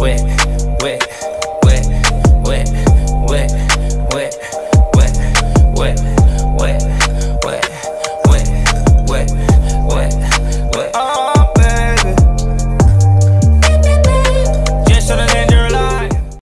wet.